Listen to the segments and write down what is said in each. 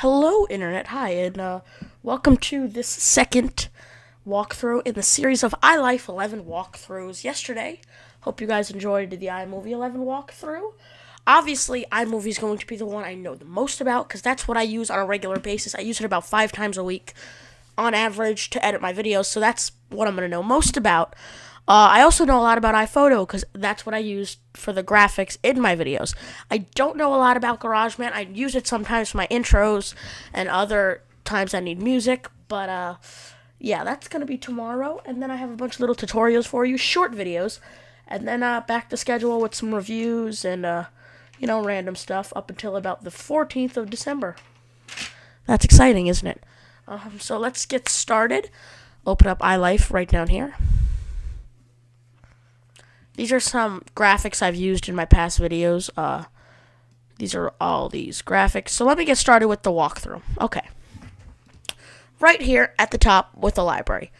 Hello, Internet. Hi, and uh, welcome to this second walkthrough in the series of iLife 11 walkthroughs. Yesterday, hope you guys enjoyed the iMovie 11 walkthrough. Obviously, iMovie is going to be the one I know the most about because that's what I use on a regular basis. I use it about five times a week on average to edit my videos, so that's what I'm going to know most about. Uh, I also know a lot about iPhoto because that's what I use for the graphics in my videos. I don't know a lot about GarageBand. I use it sometimes for my intros and other times I need music, but uh, yeah, that's gonna be tomorrow. And then I have a bunch of little tutorials for you, short videos, and then uh, back to schedule with some reviews and uh, you know random stuff up until about the 14th of December. That's exciting, isn't it? Um, so let's get started. Open up iLife right down here. These are some graphics I've used in my past videos. Uh, these are all these graphics. So let me get started with the walkthrough. Okay. Right here at the top with the library.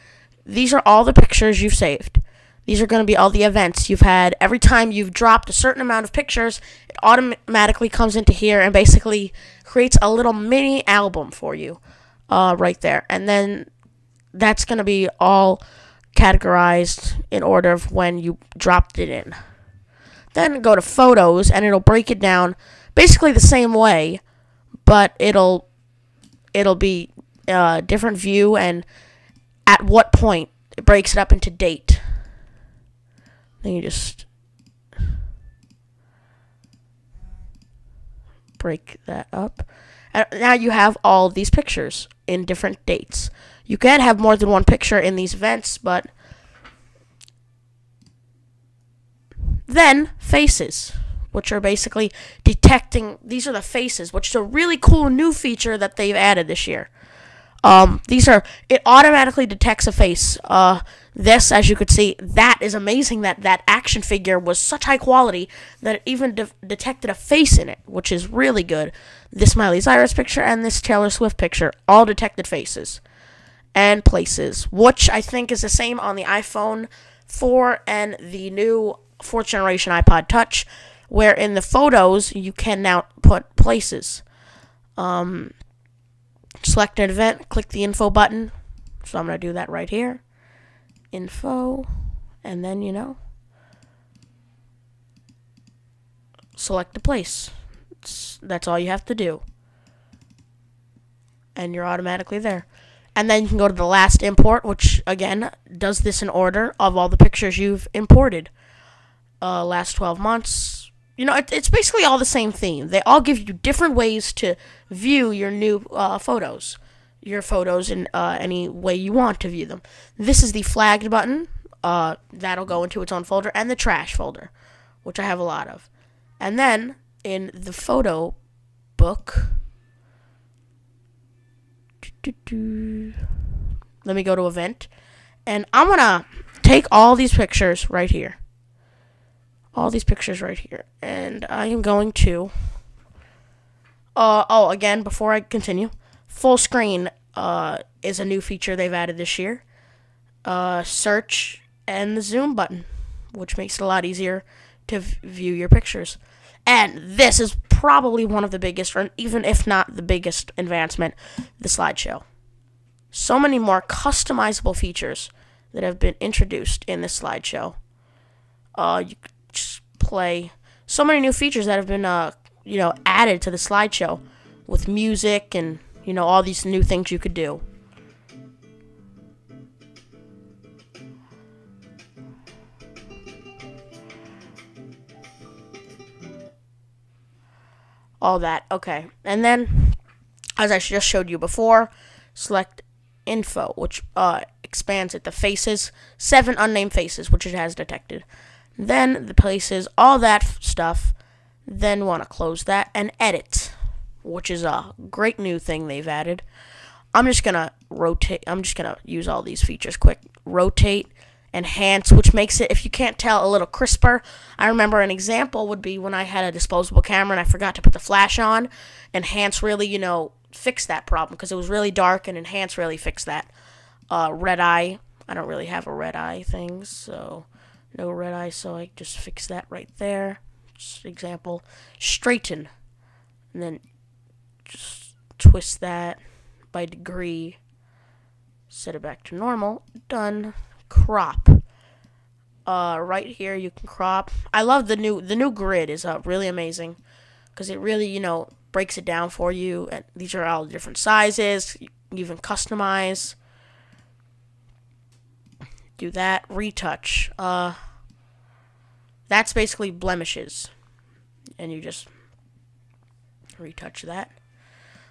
These are all the pictures you've saved. These are going to be all the events you've had. Every time you've dropped a certain amount of pictures, it automatically comes into here and basically creates a little mini album for you uh, right there. And then that's going to be all categorized in order of when you dropped it in. Then go to photos and it'll break it down basically the same way, but it'll it'll be a different view and at what point it breaks it up into date. Then you just break that up. And now you have all these pictures in different dates. You can have more than one picture in these events, but then faces, which are basically detecting. These are the faces, which is a really cool new feature that they've added this year. Um, these are it automatically detects a face. Uh, this, as you could see, that is amazing. That that action figure was such high quality that it even de- detected a face in it, which is really good. This Miley Cyrus picture and this Taylor Swift picture all detected faces and places, which I think is the same on the iPhone 4 and the new fourth generation iPod Touch, where in the photos you can now put places. Um, select an event, click the info button. So I'm going to do that right here. Info, and then, you know, select a place. It's, that's all you have to do. And you're automatically there. And then you can go to the last import, which again does this in order of all the pictures you've imported uh, last 12 months. You know, it, it's basically all the same theme. They all give you different ways to view your new uh, photos, your photos in uh, any way you want to view them. This is the flagged button. Uh, that'll go into its own folder, and the trash folder, which I have a lot of. And then in the photo book, let me go to event, and I'm gonna take all these pictures right here all these pictures right here. And I am going to. Uh, oh, again, before I continue, full screen uh, is a new feature they've added this year. Uh, search and the zoom button, which makes it a lot easier to v- view your pictures. And this is probably one of the biggest, or even if not the biggest advancement, the slideshow. So many more customizable features that have been introduced in this slideshow. Uh, you play so many new features that have been uh, you know added to the slideshow with music and you know all these new things you could do. All that. Okay. And then as I just showed you before, select info, which uh, expands it The faces, seven unnamed faces, which it has detected then the places, all that stuff. Then want to close that and edit, which is a great new thing they've added. I'm just gonna rotate. I'm just gonna use all these features quick. Rotate, enhance, which makes it, if you can't tell, a little crisper. I remember an example would be when I had a disposable camera and I forgot to put the flash on. Enhance really, you know, fixed that problem because it was really dark, and enhance really fixed that. Uh, red eye. I don't really have a red eye thing, so no red eye, so I just fix that right there. Just example. Straighten. And then just twist that by degree, set it back to normal, done, crop. Uh, right here you can crop. I love the new the new grid is uh, really amazing because it really you know breaks it down for you. And these are all different sizes. You can even customize. Do that retouch. Uh, that's basically blemishes, and you just retouch that.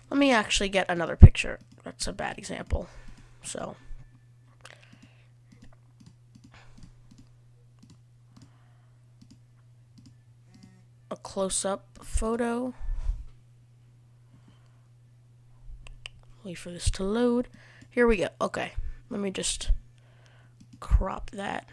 Let me actually get another picture. That's a bad example. So. A close-up photo. Wait for this to load. Here we go. Okay. Let me just crop that.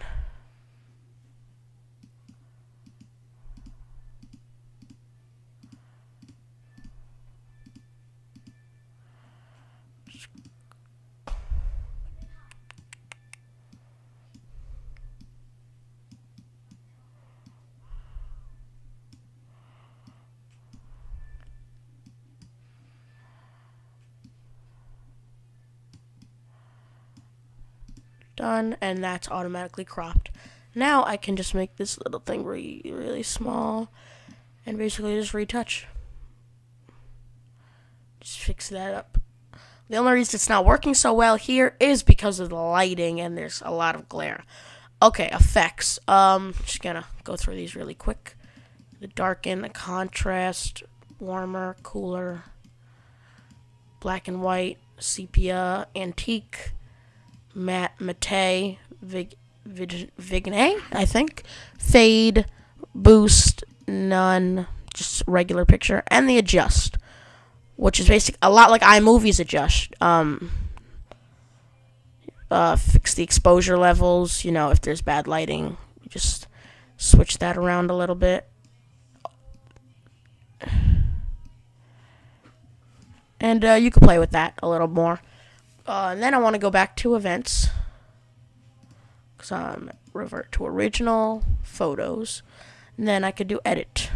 Done and that's automatically cropped. Now I can just make this little thing really really small and basically just retouch. Just fix that up. The only reason it's not working so well here is because of the lighting and there's a lot of glare. Okay effects. Um just gonna go through these really quick. The darken the contrast warmer cooler. Black and white sepia antique Matte Mate Vig, Vig, Vignay, I think. Fade, boost, none, just regular picture, and the adjust, which is basic a lot like iMovie's adjust. Um, uh, fix the exposure levels. You know, if there's bad lighting, just switch that around a little bit. And uh, you can play with that a little more. Uh, and then I want to go back to events. Because I'm revert to original photos. And then I could do edit.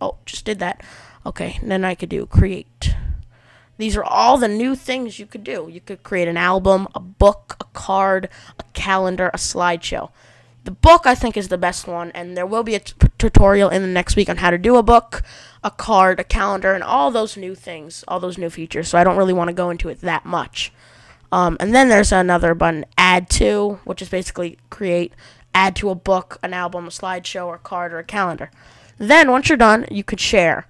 Oh, just did that. Okay, and then I could do create. These are all the new things you could do. You could create an album, a book, a card, a calendar, a slideshow. The book, I think, is the best one, and there will be a tutorial in the next week on how to do a book, a card, a calendar, and all those new things, all those new features. So I don't really want to go into it that much. Um, and then there's another button, Add to, which is basically create, add to a book, an album, a slideshow, or a card, or a calendar. Then, once you're done, you could share,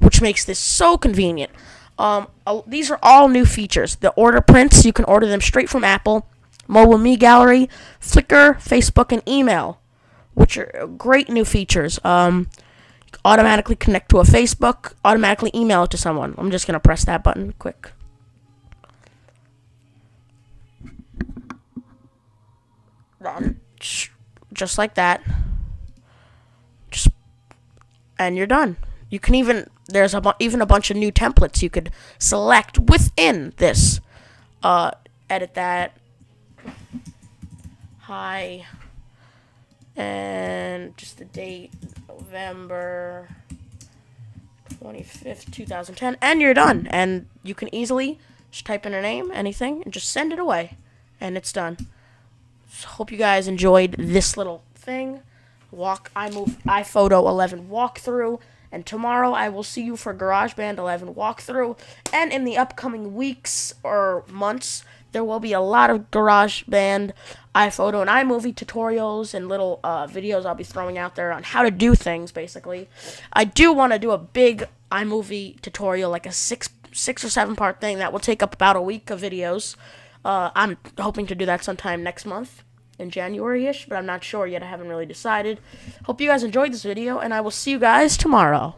which makes this so convenient. Um, these are all new features. The order prints, you can order them straight from Apple MobileMe Gallery, Flickr, Facebook, and email, which are great new features. Um, automatically connect to a Facebook, automatically email it to someone. I'm just going to press that button quick. Just like that. Just and you're done. You can even there's a even a bunch of new templates you could select within this. Uh, edit that, hi. And just the date November 25th 2010 and you're done. And you can easily just type in a name anything and just send it away. And it's done. So hope you guys enjoyed this little thing. Walk iMove iPhoto 11 walkthrough. And tomorrow I will see you for GarageBand 11 walkthrough. And in the upcoming weeks or months there will be a lot of GarageBand, iPhoto, and iMovie tutorials and little uh, videos I'll be throwing out there on how to do things, basically. I do want to do a big iMovie tutorial, like a six, six or seven part thing that will take up about a week of videos. Uh, I'm hoping to do that sometime next month in January-ish, but I'm not sure yet. I haven't really decided. Hope you guys enjoyed this video, and I will see you guys tomorrow.